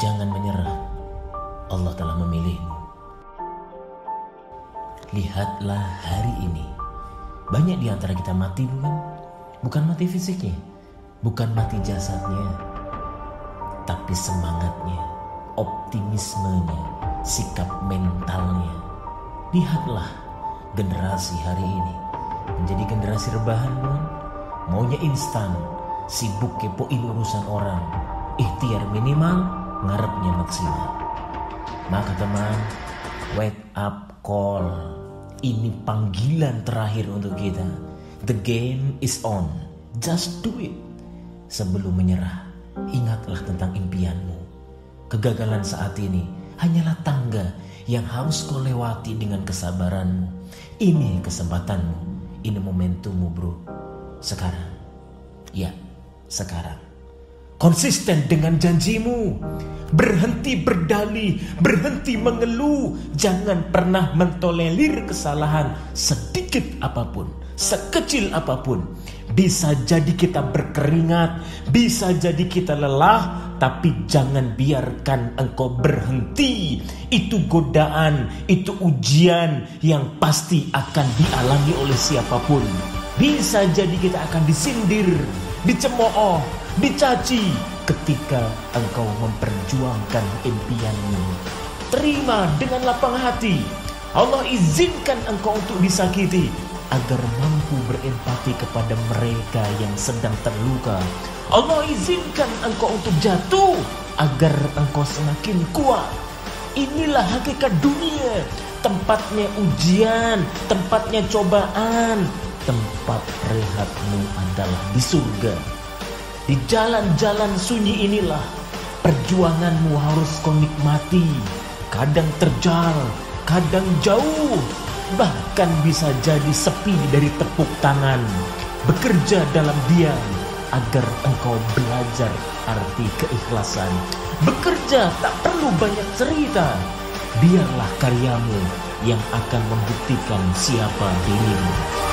Jangan menyerah. Allah telah memilihmu. Lihatlah hari ini. Banyak di antara kita mati bukan? Bukan mati fisiknya, bukan mati jasadnya, tapi semangatnya, optimismenya, sikap mentalnya. Lihatlah generasi hari ini menjadi generasi rebahan bukan? Maunya instan, sibuk kepoin urusan orang, ikhtiar minimal, ngarepnya maksimal. Maka teman, wake up call. Ini panggilan terakhir untuk kita. The game is on. Just do it. Sebelum menyerah, ingatlah tentang impianmu. Kegagalan saat ini hanyalah tangga yang harus kau lewati dengan kesabaranmu. Ini kesempatanmu. Ini momentummu bro. Sekarang. Ya, sekarang. Konsisten dengan janjimu. Berhenti berdalih, berhenti mengeluh. Jangan pernah mentolerir kesalahan sedikit apa pun, sekecil apa pun. Bisa jadi kita berkeringat, bisa jadi kita lelah, tapi jangan biarkan engkau berhenti. Itu godaan, itu ujian yang pasti akan dialami oleh siapa pun. Bisa jadi kita akan disindir, dicemooh, dicaci ketika engkau memperjuangkan impianmu. Terima dengan lapang hati. Allah izinkan engkau untuk disakiti agar mampu berempati kepada mereka yang sedang terluka. Allah izinkan engkau untuk jatuh agar engkau semakin kuat. Inilah hakikat dunia. Tempatnya ujian, tempatnya cobaan, tempat rehatmu adalah di surga. Di jalan-jalan sunyi inilah perjuanganmu harus kau nikmati. Kadang terjal, kadang jauh, bahkan bisa jadi sepi dari tepuk tangan. Bekerja dalam diam agar engkau belajar arti keikhlasan. Bekerja tak perlu banyak cerita. Biarlah karyamu yang akan membuktikan siapa dirimu.